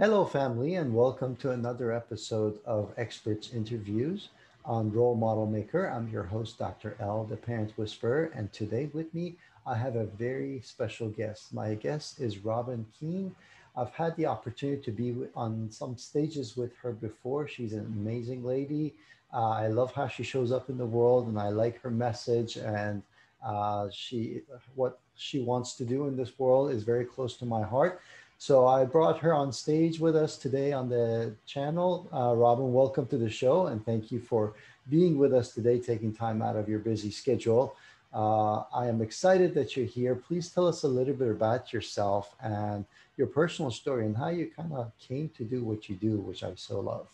Hello, family, and welcome to another episode of Experts Interviews on Role Model Maker. I'm your host, Dr. L, the Parent Whisperer, and today with me, I have a very special guest. My guest is Robin Keehn. I've had the opportunity to be on some stages with her before. She's an amazing lady. Uh, I love how she shows up in the world, and I like her message. And uh, she, what she wants to do in this world is very close to my heart. So I brought her on stage with us today on the channel. Uh, Robin, welcome to the show, and thank you for being with us today, taking time out of your busy schedule. Uh, I am excited that you're here. Please tell us a little bit about yourself and your personal story and how you kind of came to do what you do, which I so love.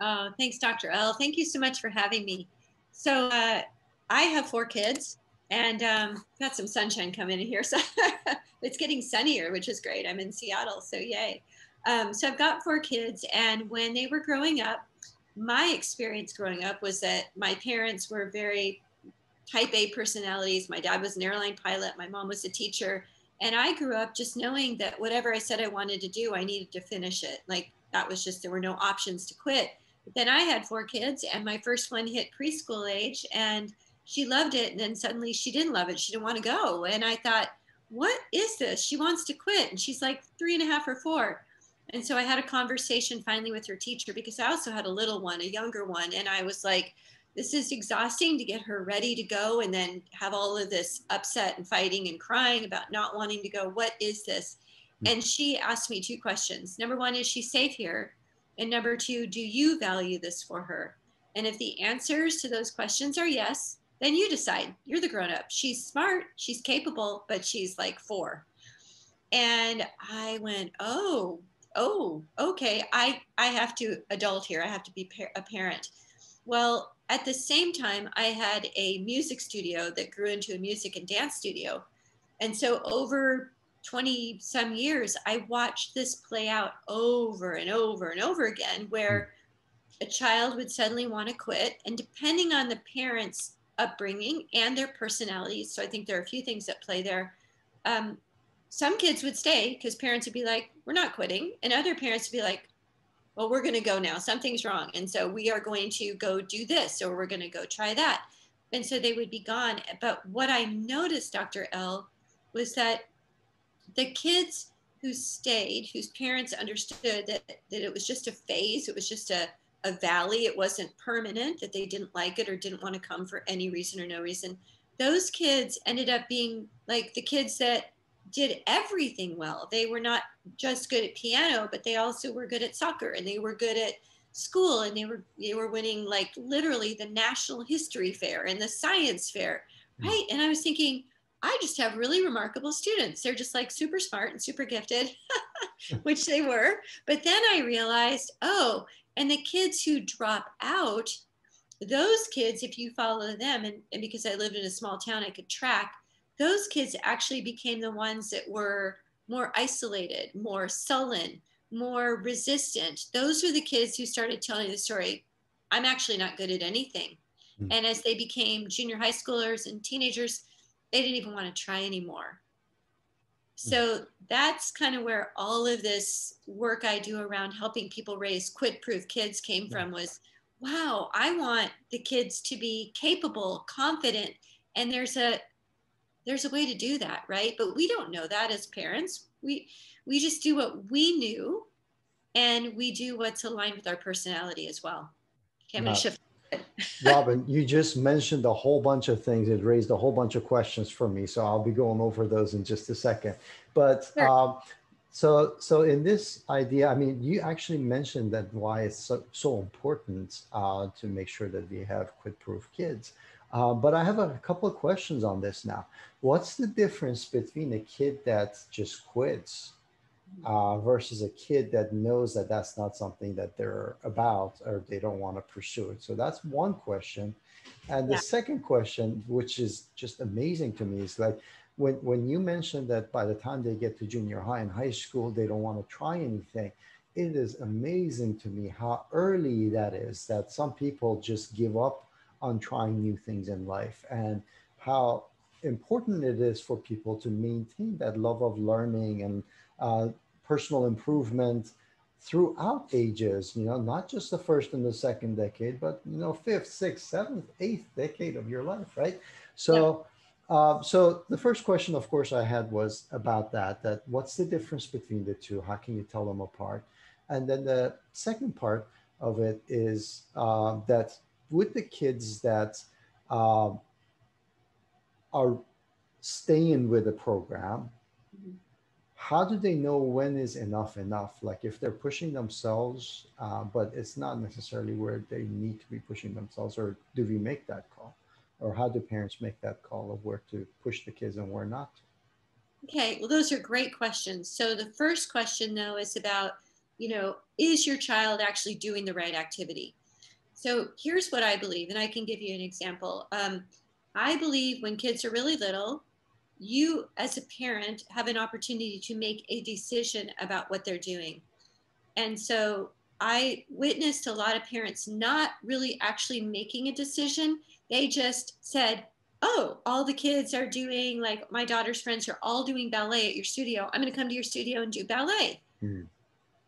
Oh, thanks, Dr. L. Thank you so much for having me. So uh, I have four kids and um, got some sunshine coming in here. So it's getting sunnier, which is great. I'm in Seattle, so yay. Um, so I've got four kids, and when they were growing up, my experience growing up was that my parents were very type A personalities. My dad was an airline pilot, my mom was a teacher. And I grew up just knowing that whatever I said I wanted to do, I needed to finish it. Like that was just, there were no options to quit. But then I had four kids, and my first one hit preschool age, and she loved it. And then suddenly she didn't love it. She didn't want to go. And I thought, what is this? She wants to quit. And she's like three and a half or four. And so I had a conversation finally with her teacher because I also had a little one, a younger one. And I was like, this is exhausting to get her ready to go and then have all of this upset and fighting and crying about not wanting to go. What is this? Hmm. And she asked me two questions. Number one, is she safe here? And number two, do you value this for her? And if the answers to those questions are yes, then you decide. You're the grown up. She's smart, she's capable, but she's like four. And I went, oh, oh, okay. I I have to adult here. I have to be a parent. Well, at the same time, I had a music studio that grew into a music and dance studio. And so over 20 some years, I watched this play out over and over and over again, where hmm. a child would suddenly want to quit. And depending on the parent's upbringing and their personalities, so I think there are a few things that play there. Um, some kids would stay because parents would be like, we're not quitting. And other parents would be like, well, we're going to go now. Something's wrong. And so we are going to go do this or we're going to go try that. And so they would be gone. But what I noticed, Dr. L, was that the kids who stayed, whose parents understood that, that it was just a phase, it was just a, a valley, it wasn't permanent, that they didn't like it or didn't want to come for any reason or no reason, those kids ended up being like the kids that did everything well. They were not just good at piano, but they also were good at soccer and they were good at school and they were they were winning like literally the national history fair and the science fair. Hmm. Right? And I was thinking, I just have really remarkable students. They're just like super smart and super gifted, which they were. But then I realized, oh, and the kids who drop out, those kids, if you follow them, and, and because I lived in a small town, I could track those kids actually became the ones that were more isolated, more sullen, more resistant. Those were the kids who started telling the story I'm actually not good at anything. Mm. And as they became junior high schoolers and teenagers, they didn't even want to try anymore. So that's kind of where all of this work I do around helping people raise quit proof kids came yeah. from was wow, I want the kids to be capable, confident, and there's a there's a way to do that right? But we don't know that as parents. We we just do what we knew and we do what's aligned with our personality as well. Okay i'm to shift Robin, you just mentioned a whole bunch of things. It raised a whole bunch of questions for me, so I'll be going over those in just a second. But sure. um, so, so in this idea, I mean, you actually mentioned that why it's so, so important uh, to make sure that we have quit-proof kids. Uh, but I have a couple of questions on this now. What's the difference between a kid that just quits uh, versus a kid that knows that that's not something that they're about or they don't want to pursue it? So that's one question. And the yeah. second question, which is just amazing to me, is like when, when you mentioned that by the time they get to junior high and high school, they don't want to try anything. It is amazing to me how early that is, that some people just give up on trying new things in life and how important it is for people to maintain that love of learning and uh, personal improvement throughout ages, you know, not just the first and the second decade, but you know, fifth, sixth, seventh, eighth decade of your life, right? So, yeah. uh, so the first question, of course, I had was about that. That what's the difference between the two? How can you tell them apart? And then the second part of it is uh, that with the kids that uh, are staying with the program, how do they know when is enough enough? Like if they're pushing themselves uh, but it's not necessarily where they need to be pushing themselves or do we make that call? Or how do parents make that call of where to push the kids and where not? Okay well those are great questions. So the first question though is about you know is your child actually doing the right activity? So here's what i believe and i can give you an example. Um, i believe when kids are really little you as a parent have an opportunity to make a decision about what they're doing. And so I witnessed a lot of parents not really actually making a decision. They just said, Oh, all the kids are doing, like my daughter's friends are all doing ballet at your studio. I'm going to come to your studio and do ballet. Mm.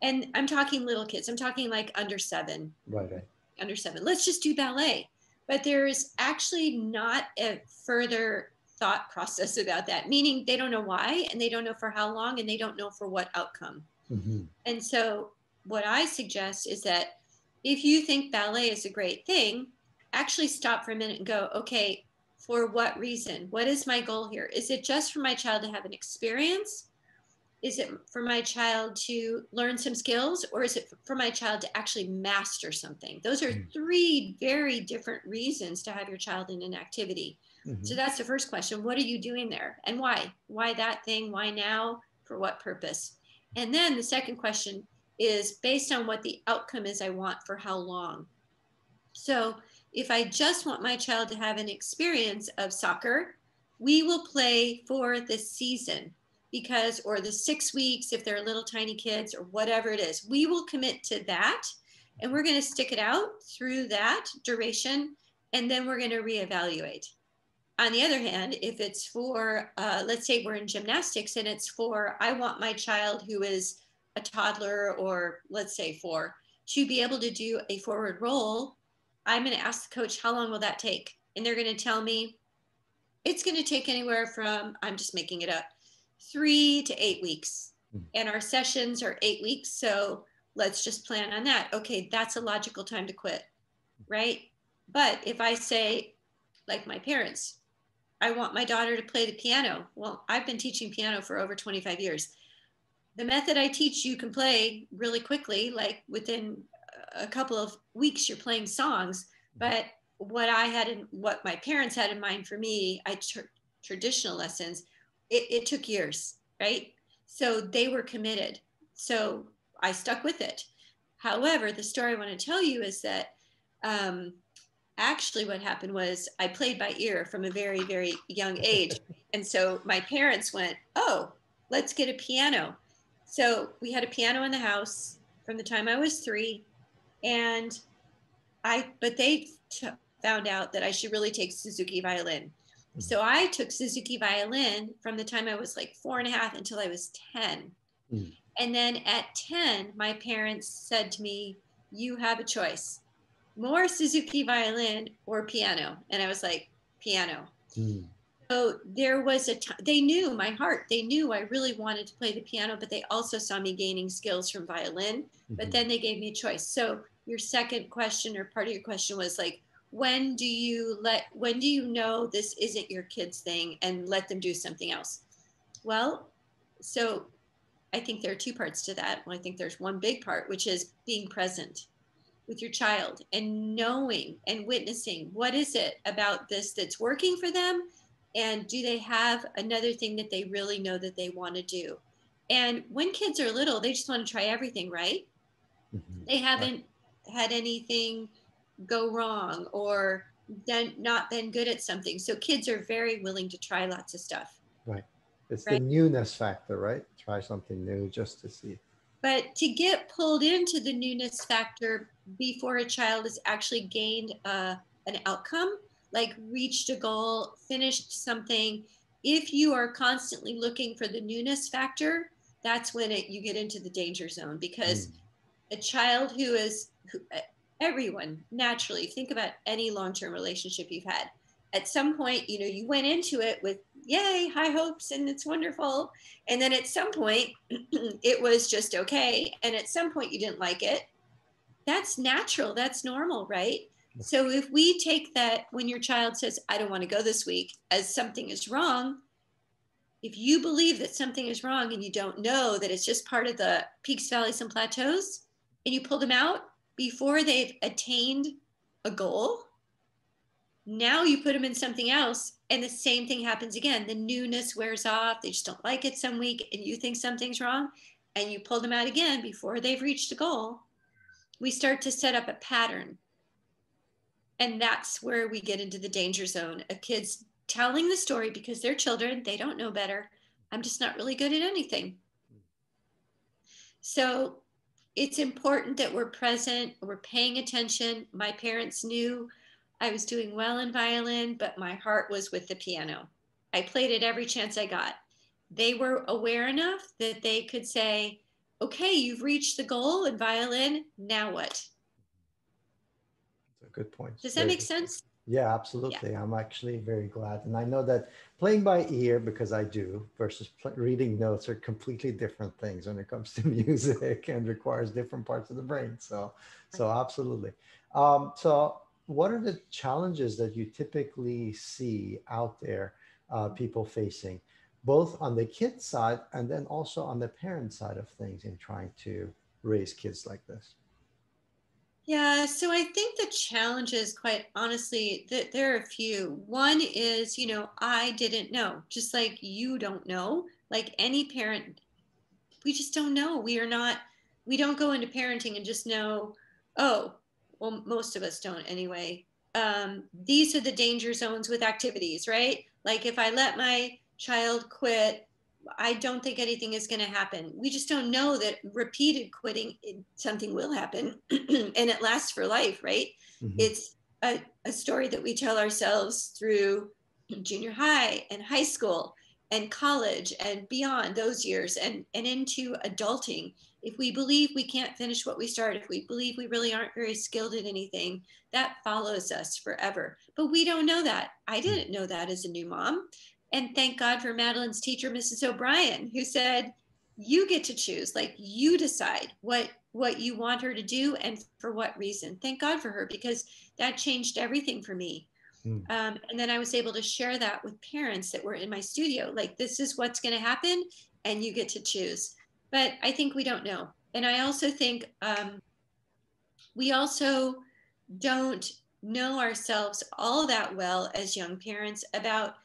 And I'm talking little kids, I'm talking like under seven. Right, right. Under seven. Let's just do ballet. But there's actually not a further thought process about that, meaning they don't know why and they don't know for how long and they don't know for what outcome. Mm-hmm. And so, what I suggest is that if you think ballet is a great thing, actually stop for a minute and go, okay, for what reason? What is my goal here? Is it just for my child to have an experience? Is it for my child to learn some skills or is it for my child to actually master something? Those are mm. three very different reasons to have your child in an activity. Mm-hmm. So that's the first question. What are you doing there and why? Why that thing? Why now? For what purpose? And then the second question is based on what the outcome is I want for how long. So if I just want my child to have an experience of soccer, we will play for the season because, or the six weeks if they're little tiny kids or whatever it is. We will commit to that and we're going to stick it out through that duration and then we're going to reevaluate on the other hand, if it's for, uh, let's say we're in gymnastics and it's for, I want my child who is a toddler or let's say four to be able to do a forward roll, I'm going to ask the coach, how long will that take? And they're going to tell me it's going to take anywhere from, I'm just making it up, three to eight weeks. Mm-hmm. And our sessions are eight weeks. So let's just plan on that. Okay, that's a logical time to quit, right? But if I say, like my parents, I want my daughter to play the piano. Well, I've been teaching piano for over 25 years. The method I teach, you can play really quickly, like within a couple of weeks, you're playing songs. But what I had and what my parents had in mind for me, I tr- traditional lessons, it, it took years, right? So they were committed. So I stuck with it. However, the story I want to tell you is that um, actually what happened was I played by ear from a very, very young age. and so my parents went, oh, let's get a piano. So we had a piano in the house from the time I was three. And I, but they t- found out that I should really take Suzuki violin. Mm-hmm. So I took Suzuki violin from the time I was like four and a half until I was 10. Mm. And then at 10, my parents said to me, You have a choice more Suzuki violin or piano. And I was like, piano. Mm. So there was a time, they knew my heart. They knew I really wanted to play the piano, but they also saw me gaining skills from violin. Mm-hmm. But then they gave me a choice. So your second question or part of your question was like, when do you let, when do you know this isn't your kid's thing and let them do something else? Well, so I think there are two parts to that. Well, I think there's one big part, which is being present with your child and knowing and witnessing what is it about this that's working for them and do they have another thing that they really know that they want to do? And when kids are little they just want to try everything right? Mm-hmm. they haven't right. had anything go wrong or done not been good at something. So kids are very willing to try lots of stuff. Right. It's right? the newness factor right? Try something new just to see but to get pulled into the newness factor before a child has actually gained uh, an outcome, like reached a goal, finished something, if you are constantly looking for the newness factor, that's when it, you get into the danger zone because mm. a child who is who, everyone naturally think about any long-term relationship you've had at some point you know you went into it with yay high hopes and it's wonderful. And then at some point it was just okay and at some point you didn't like it. That's natural that's normal right? So if we take that when your child says i don't want to go this week as something is wrong if you believe that something is wrong and you don't know that it's just part of the peaks valleys and plateaus and you pull them out before they've attained a goal now you put them in something else and the same thing happens again. The newness wears off. They just don't like it some week and you think something's wrong and you pull them out again before they've reached a goal. We start to set up a pattern and that's where we get into the danger zone of kids telling the story because they're children. They don't know better. I'm just not really good at anything. So it's important that we're present we're paying attention. My parents knew I was doing well in violin, but my heart was with the piano. I played it every chance I got. They were aware enough that they could say, okay, you've reached the goal in violin. Now what? That's a good point. Does that make sense? Yeah, absolutely. Yeah. I'm actually very glad. And I know that playing by ear, because I do, versus reading notes are completely different things when it comes to music and requires different parts of the brain. So, so absolutely. Um, so what are the challenges that you typically see out there uh, people facing both on the kid side and then also on the parent side of things in trying to raise kids like this? Yeah so i think the challenges quite honestly that there are a few. One is you know i didn't know just like you don't know like any parent we just don't know. We are not we don't go into parenting and just know oh well, most of us don't anyway. Um, these are the danger zones with activities, right? Like if I let my child quit, I don't think anything is going to happen. We just don't know that repeated quitting, something will happen and it lasts for life, right? Mm-hmm. It's a, a story that we tell ourselves through junior high and high school and college and beyond those years and, and into adulting if we believe we can't finish what we start, if we believe we really aren't very skilled at anything, that follows us forever. But we don't know that. I hmm. didn't know that as a new mom. And thank God for Madeline's teacher, Mrs. O'Brien, who said, you get to choose, like you decide what what you want her to do and for what reason. Thank God for her because that changed everything for me. Mm. Um, and then I was able to share that with parents that were in my studio. Like, this is what's going to happen, and you get to choose but I think we don't know. And I also think um, we also don't know ourselves all that well as young parents about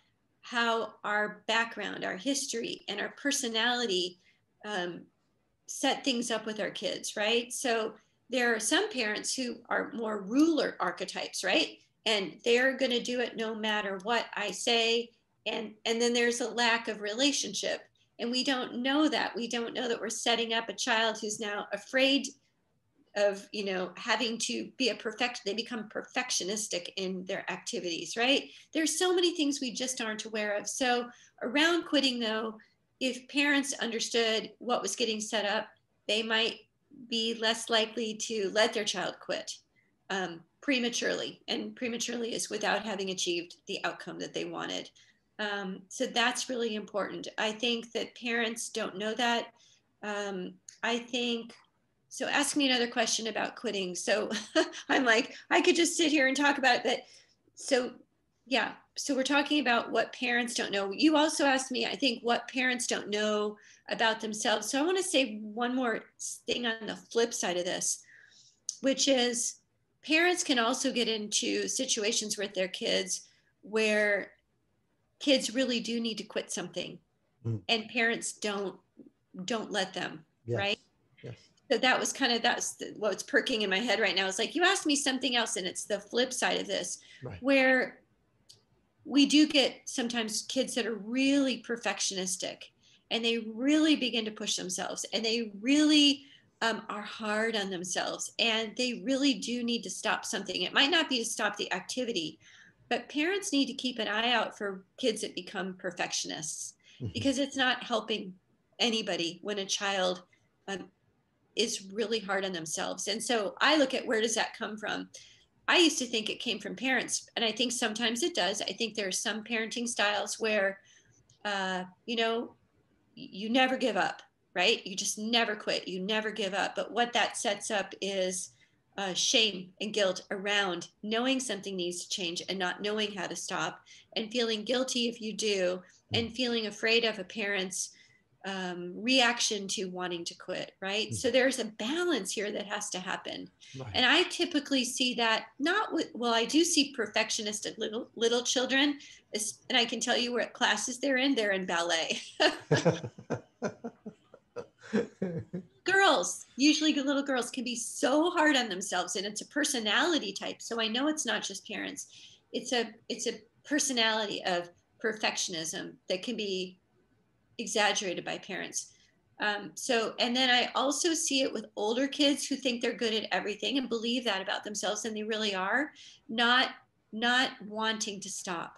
how our background, our history, and our personality um, set things up with our kids, right? So there are some parents who are more ruler archetypes, right? And they're going to do it no matter what I say. And, and then there's a lack of relationship and we don't know that. We don't know that we're setting up a child who's now afraid of you know having to be a perfect they become perfectionistic in their activities right? There's so many things we just aren't aware of. So around quitting though if parents understood what was getting set up they might be less likely to let their child quit um, prematurely. And prematurely is without having achieved the outcome that they wanted um, so that's really important. I think that parents don't know that. Um, I think, so ask me another question about quitting. So I'm like, I could just sit here and talk about. But so, yeah, so we're talking about what parents don't know. You also asked me, I think, what parents don't know about themselves. So I want to say one more thing on the flip side of this, which is parents can also get into situations with their kids where kids really do need to quit something mm. and parents don't don't let them yes. right yes. so that was kind of that's what's perking in my head right now it's like you asked me something else and it's the flip side of this right. where we do get sometimes kids that are really perfectionistic and they really begin to push themselves and they really um, are hard on themselves and they really do need to stop something it might not be to stop the activity but parents need to keep an eye out for kids that become perfectionists mm-hmm. because it's not helping anybody when a child um, is really hard on themselves. And so I look at where does that come from? I used to think it came from parents, and I think sometimes it does. I think there are some parenting styles where, uh, you know, you never give up, right? You just never quit. You never give up. But what that sets up is uh, shame and guilt around knowing something needs to change and not knowing how to stop, and feeling guilty if you do, and feeling afraid of a parent's um, reaction to wanting to quit, right? Mm-hmm. So there's a balance here that has to happen. Right. And I typically see that not with, well, I do see perfectionist little, little children, and I can tell you what classes they're in, they're in ballet. girls, usually little girls can be so hard on themselves and it's a personality type. So I know it's not just parents. It's a, it's a personality of perfectionism that can be exaggerated by parents. Um, so, and then I also see it with older kids who think they're good at everything and believe that about themselves, and they really are, not not wanting to stop.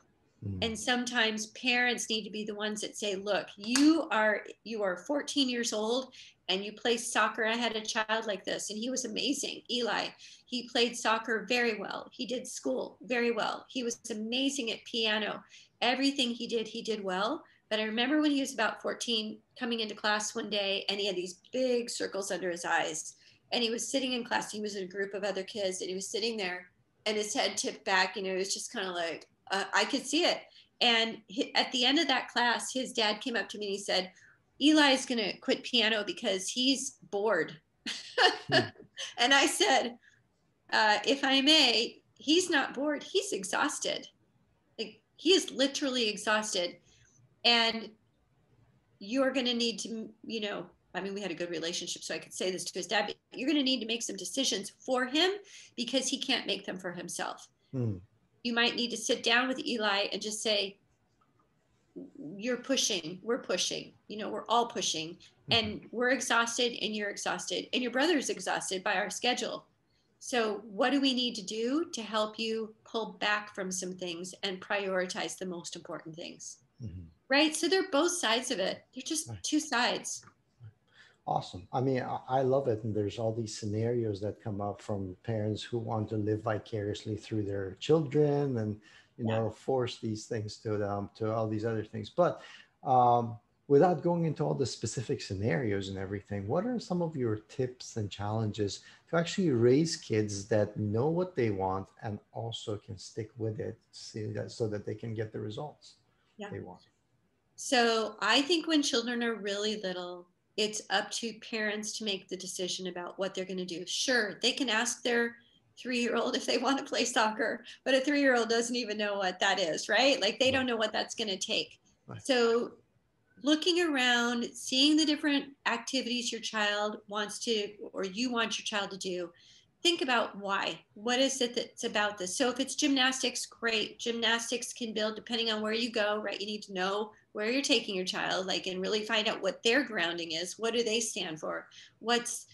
Mm. And sometimes parents need to be the ones that say, "Look, you are you are 14 years old, and you play soccer." I had a child like this, and he was amazing. Eli, he played soccer very well. He did school very well. He was amazing at piano. Everything he did, he did well but I remember when he was about 14 coming into class one day and he had these big circles under his eyes. And he was sitting in class. He was in a group of other kids and he was sitting there and his head tipped back. You know, it was just kind of like, uh, I could see it. And he, at the end of that class, his dad came up to me and he said, Eli's going to quit piano because he's bored. hmm. And I said, uh, if I may, he's not bored, he's exhausted. Like, he is literally exhausted and you're going to need to you know i mean we had a good relationship so i could say this to his dad but you're going to need to make some decisions for him because he can't make them for himself hmm. you might need to sit down with eli and just say you're pushing we're pushing you know we're all pushing hmm. and we're exhausted and you're exhausted and your brother's exhausted by our schedule so what do we need to do to help you pull back from some things and prioritize the most important things mm-hmm right? So they're both sides of it. They're just two sides. Awesome. I mean, I love it. And there's all these scenarios that come up from parents who want to live vicariously through their children and, you yeah. know, force these things to them, to all these other things. But um, without going into all the specific scenarios and everything, what are some of your tips and challenges to actually raise kids that know what they want and also can stick with it so that they can get the results yeah. they want? So I think when children are really little, it's up to parents to make the decision about what they're going to do. Sure, they can ask their three year old if they want to play soccer, but a three year old doesn't even know what that is, right? Like they don't know what that's going to take. Right. So looking around, seeing the different activities your child wants to, or you want your child to do, think about why. What is it that's about this? So if it's gymnastics, great. Gymnastics can build depending on where you go, right? You need to know where you're taking your child like and really find out what their grounding is what do they stand for what's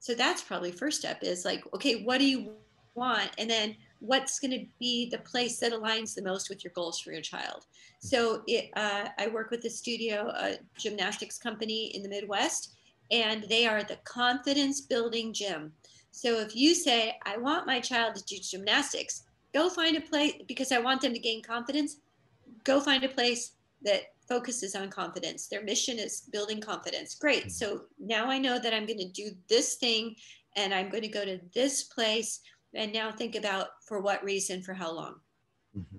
so that's probably first step is like okay what do you want and then what's going to be the place that aligns the most with your goals for your child so it, uh, i work with a studio a gymnastics company in the midwest and they are the confidence building gym so if you say i want my child to do gymnastics go find a place because i want them to gain confidence go find a place that focuses on confidence. Their mission is building confidence. Great. Mm-hmm. So now I know that I'm going to do this thing and I'm going to go to this place and now think about for what reason, for how long. Mm-hmm.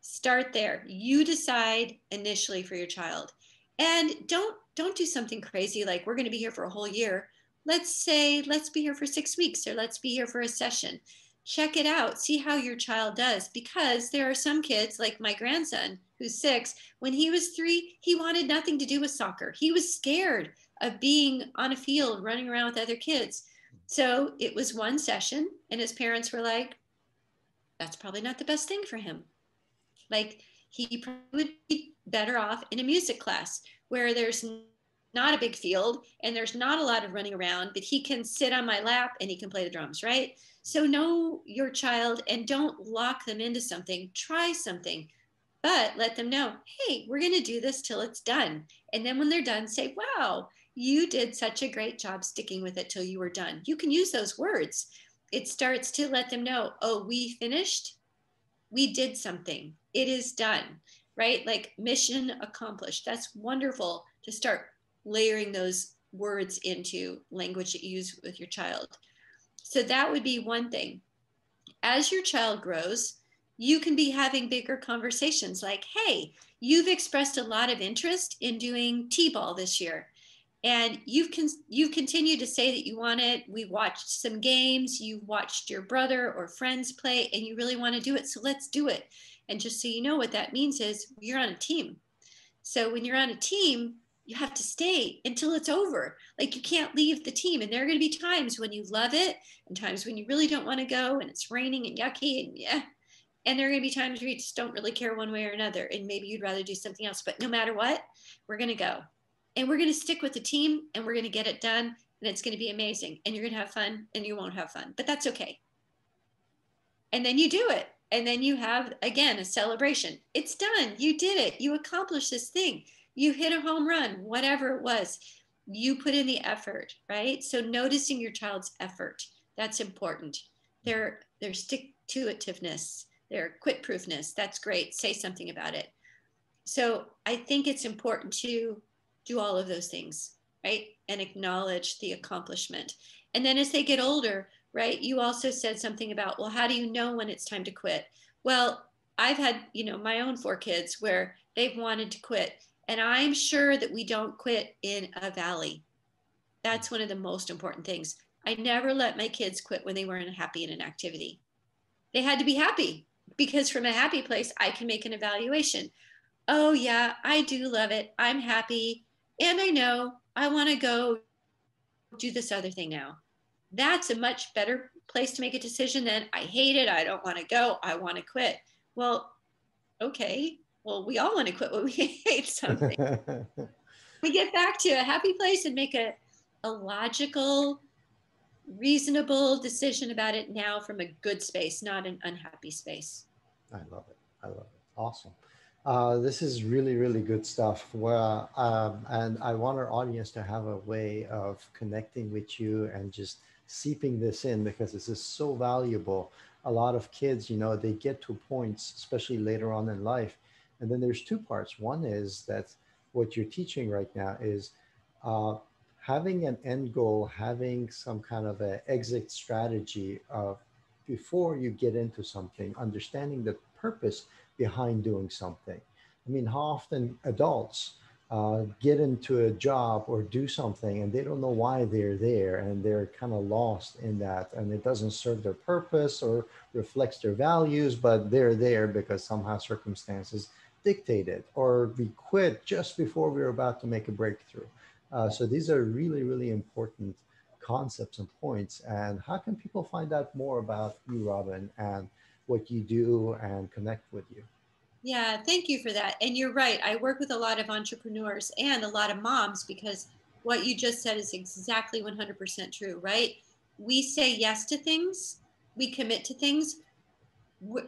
Start there. You decide initially for your child. And don't don't do something crazy like we're going to be here for a whole year. Let's say let's be here for 6 weeks or let's be here for a session. Check it out. See how your child does because there are some kids like my grandson who's six, when he was three, he wanted nothing to do with soccer. He was scared of being on a field running around with other kids. So it was one session, and his parents were like, that's probably not the best thing for him. Like, he would be better off in a music class where there's not a big field and there's not a lot of running around, but he can sit on my lap and he can play the drums, right? So know your child and don't lock them into something. Try something but let them know, hey, we're going to do this till it's done. And then when they're done, say, wow, you did such a great job sticking with it till you were done. You can use those words. It starts to let them know, oh, we finished. We did something. It is done, right? Like mission accomplished. That's wonderful to start layering those words into language that you use with your child. So that would be one thing. As your child grows, you can be having bigger conversations like, hey, you've expressed a lot of interest in doing T-ball this year and you've con- you've continued to say that you want it. We watched some games. You watched your brother or friends play and you really want to do it so let's do it. And just so you know what that means is you're on a team. So when you're on a team you have to stay until it's over. Like you can't leave the team. And there are going to be times when you love it and times when you really don't want to go and it's raining and yucky and yeah. And there are going to be times where you just don't really care one way or another and maybe you'd rather do something else. But no matter what we're going to go and we're going to stick with the team and we're going to get it done and it's going to be amazing. And you're going to have fun and you won't have fun but that's okay. And then you do it and then you have again a celebration. It's done. You did it. You accomplished this thing. You hit a home run whatever it was. You put in the effort right? So noticing your child's effort that's important. Their their stick to itiveness their quit proofness that's great. Say something about it. So i think it's important to do all of those things, right? And acknowledge the accomplishment. And then as they get older, right, you also said something about, well, how do you know when it's time to quit? Well, I've had, you know, my own four kids where they've wanted to quit. And I'm sure that we don't quit in a valley. That's one of the most important things. I never let my kids quit when they weren't happy in an activity. They had to be happy because from a happy place, I can make an evaluation. Oh, yeah, I do love it. I'm happy and I know I want to go do this other thing now. That's a much better place to make a decision than I hate it. I don't want to go. I want to quit. Well, okay. Well, we all want to quit when we hate something. we get back to a happy place and make a, a logical, reasonable decision about it now from a good space, not an unhappy space. I love it. I love it. Awesome. Uh, this is really, really good stuff. Well, um, and I want our audience to have a way of connecting with you and just seeping this in because this is so valuable. A lot of kids, you know, they get to points, especially later on in life. And then there's two parts. One is that what you're teaching right now is uh, having an end goal, having some kind of an exit strategy of before you get into something, understanding the purpose behind doing something. I mean, how often adults uh, get into a job or do something and they don't know why they're there and they're kind of lost in that and it doesn't serve their purpose or reflects their values, but they're there because somehow circumstances dictate it or we quit just before we are about to make a breakthrough. Uh, so these are really, really important concepts and points. And how can people find out more about you, Robin, and what you do and connect with you. Yeah, thank you for that. And you're right. I work with a lot of entrepreneurs and a lot of moms because what you just said is exactly 100% true, right? We say yes to things, we commit to things,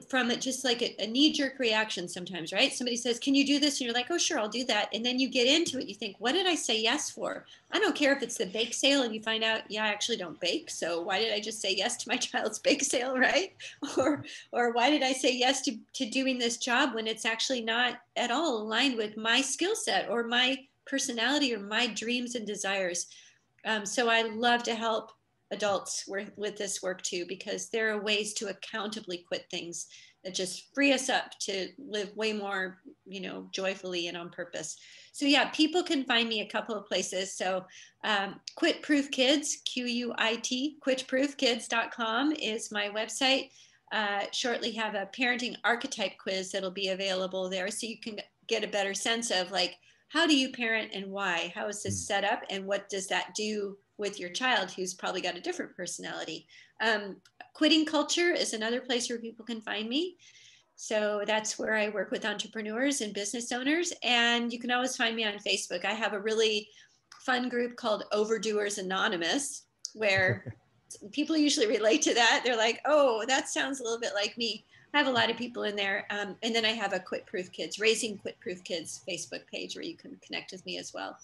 from it just like a, a knee-jerk reaction sometimes right? Somebody says can you do this? And you're like oh sure i'll do that. And then you get into it you think what did i say yes for? I don't care if it's the bake sale and you find out yeah i actually don't bake so why did i just say yes to my child's bake sale right? Or or why did i say yes to, to doing this job when it's actually not at all aligned with my skill set or my personality or my dreams and desires? Um, so i love to help adults with this work too, because there are ways to accountably quit things that just free us up to live way more, you know, joyfully and on purpose. So yeah, people can find me a couple of places. So um, Quit Proof Kids, Q-U-I-T, quitproofkids.com is my website. Uh, shortly have a parenting archetype quiz that'll be available there so you can get a better sense of like, how do you parent and why? How is this hmm. set up and what does that do with your child who's probably got a different personality. Um, quitting culture is another place where people can find me. So that's where I work with entrepreneurs and business owners. And you can always find me on Facebook. I have a really fun group called Overdoers Anonymous, where people usually relate to that. They're like, oh, that sounds a little bit like me. I have a lot of people in there. Um, and then I have a Quit Proof Kids, Raising Quit Proof Kids Facebook page where you can connect with me as well.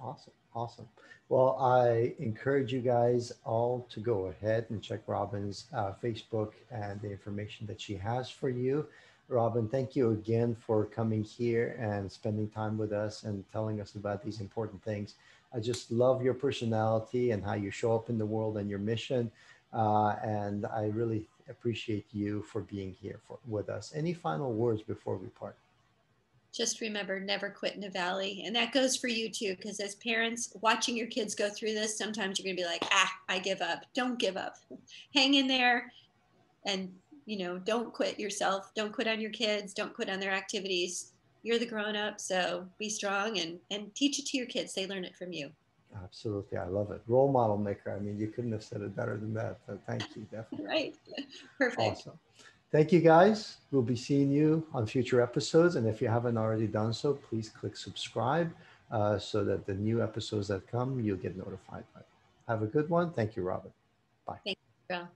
Awesome. Awesome. Well, I encourage you guys all to go ahead and check Robin's uh, Facebook and the information that she has for you. Robin, thank you again for coming here and spending time with us and telling us about these important things. I just love your personality and how you show up in the world and your mission. Uh, and I really appreciate you for being here for, with us. Any final words before we part? Just remember, never quit in a valley. And that goes for you too, because as parents watching your kids go through this, sometimes you're going to be like, ah, I give up. Don't give up. Hang in there and you know, don't quit yourself. Don't quit on your kids. Don't quit on their activities. You're the grown up, so be strong and and teach it to your kids. They learn it from you. Absolutely, I love it. Role model maker. I mean, you couldn't have said it better than that. So thank you, definitely. right, perfect. Awesome. Thank you, guys. We'll be seeing you on future episodes, and if you haven't already done so, please click subscribe uh, so that the new episodes that come, you'll get notified. Have a good one. Thank you, Robin. Bye. Thank you,